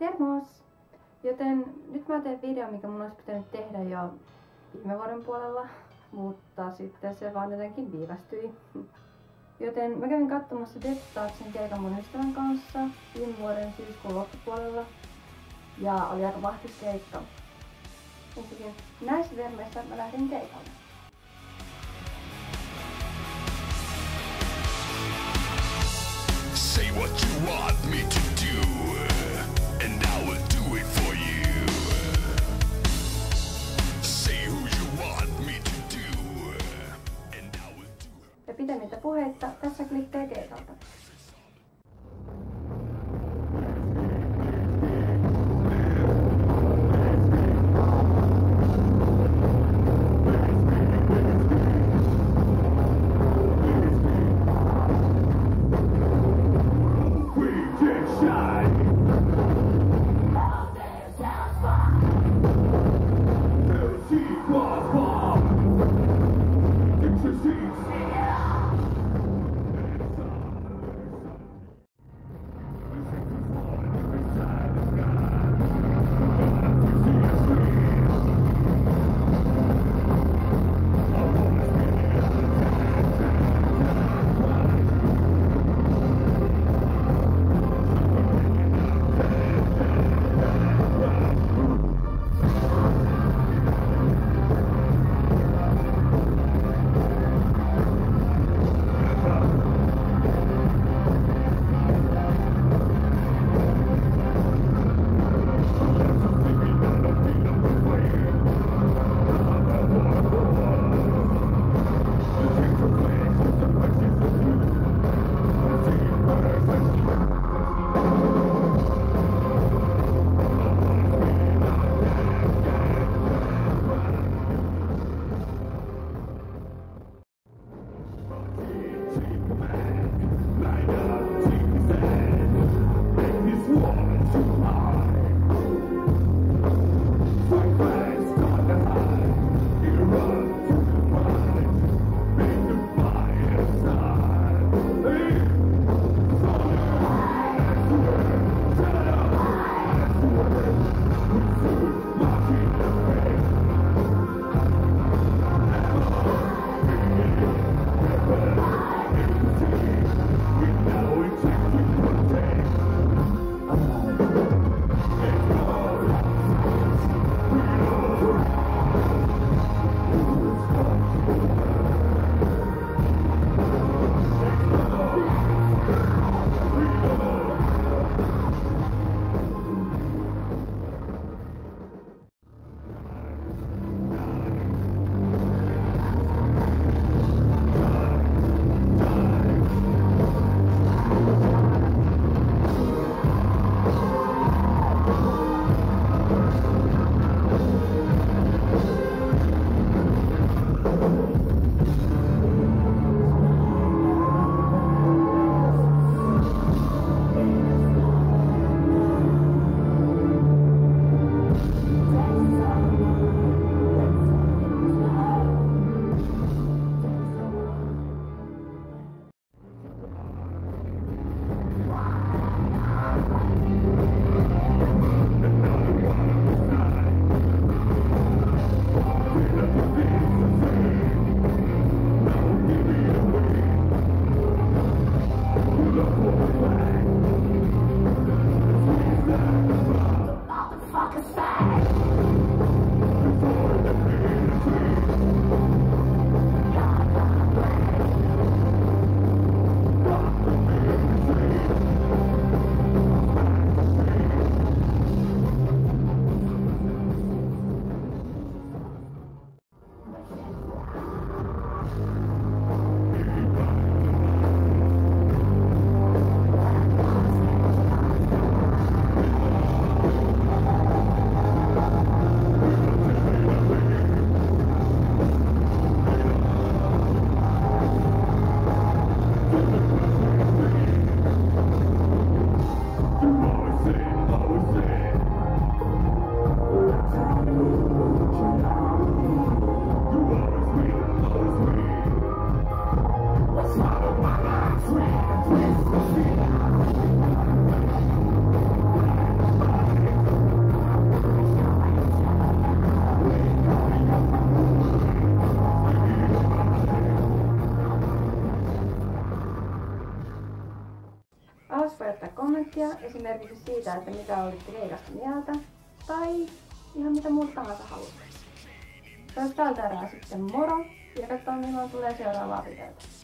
Termos! Joten nyt mä teen video, mikä mun olisi pitänyt tehdä jo viime vuoden puolella, mutta sitten se vaan jotenkin viivästyi. Joten mä kävin katsomassa Death keikan mun ystävän kanssa viime vuoden syyskuun loppupuolella. Ja oli aika vahtis keikka. Ensinnäkin näissä vermeissä mä lähdin keikalle. Say what you want me to pitemmittä puheitta, tässä klikkejä Kommenttia esimerkiksi siitä, että mitä olit Kreikasta mieltä, tai ihan mitä muuta tahansa haluat. Tältä erää sitten moro, ja katsotaan milloin tulee seuraavaa videota.